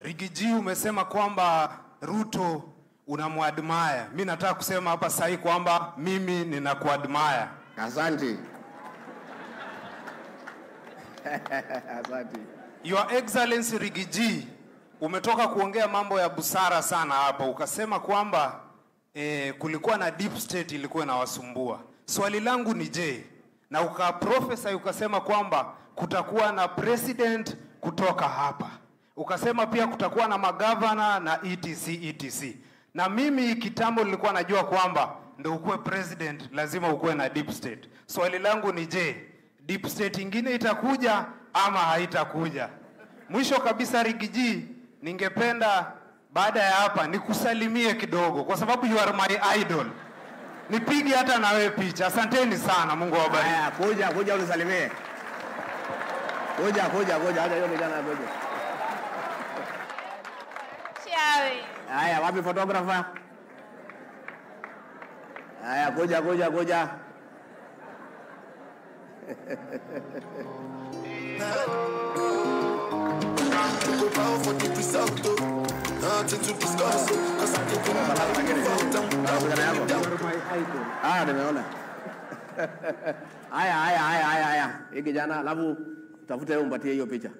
Rigiji, umesema kwamba Ruto unamwadmaya. Mi nataka kusema hapa sahi kwamba mimi ninakuadmaya. Asante. Asante. Your Excellency Rigiji, umetoka kuongea mambo ya busara sana hapa, ukasema kwamba eh, kulikuwa na deep state ilikuwa inawasumbua. Swali langu ni je, na ukaprofesa ukasema kwamba kutakuwa na president kutoka hapa, ukasema pia kutakuwa na magavana na etc etc. Na mimi kitambo nilikuwa najua kwamba ndio ukuwe president lazima ukuwe na deep state. Swali langu ni je, deep state ingine itakuja ama haitakuja? Mwisho kabisa, Rigiji, ningependa baada ya hapa nikusalimie kidogo, kwa sababu you are my idol. Nipige hata na wewe picha. Asanteni sana, Mungu awabariki. Kuja kuja unisalimie. Kuja kuja kuja, hata hiyo kuja. Chawe. Haya, wapi photographer? Haya, kuja kuja kuja. Ah, nimeona. Haya, haya, haya, haya, haya. Hii kijana, alafu tafute umpatie hiyo picha.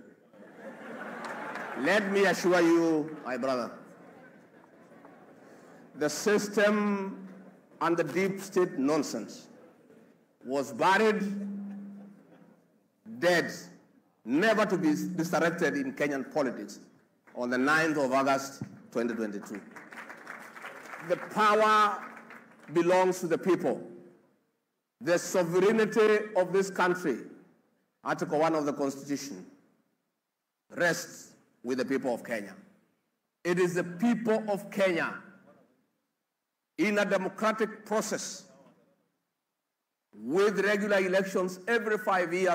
Let me assure you, my brother, the system and the deep state nonsense was buried, dead, never to be resurrected in Kenyan politics on the 9th of August 2022. The power belongs to the people. The sovereignty of this country, Article 1 of the Constitution, rests with the people of Kenya. It is the people of Kenya in a democratic process with regular elections every five years